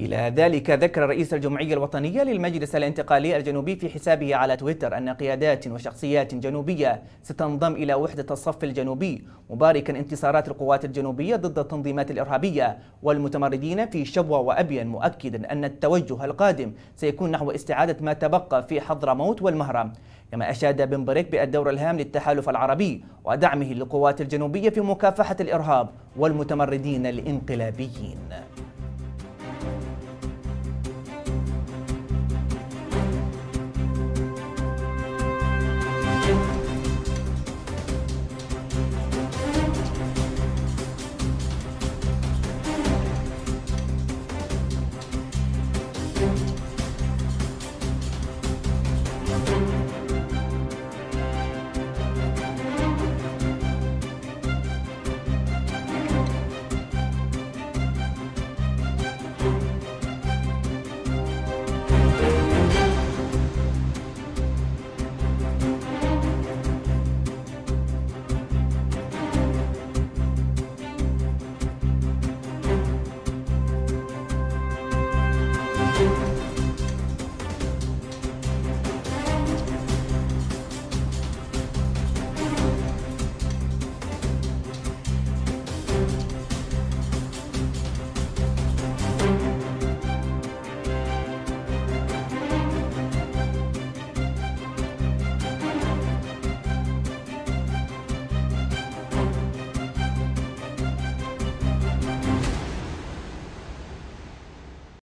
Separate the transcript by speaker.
Speaker 1: إلى ذلك ذكر رئيس الجمعية الوطنية للمجلس الانتقالي الجنوبي في حسابه على تويتر أن قيادات وشخصيات جنوبية ستنضم إلى وحدة الصف الجنوبي مباركا انتصارات القوات الجنوبية ضد التنظيمات الإرهابية والمتمردين في شبوة وأبين مؤكدا أن التوجه القادم سيكون نحو استعادة ما تبقى في حضرموت والمهرة كما أشاد بن بريك بالدور الهام للتحالف العربي ودعمه للقوات الجنوبية في مكافحة الإرهاب والمتمردين الانقلابيين.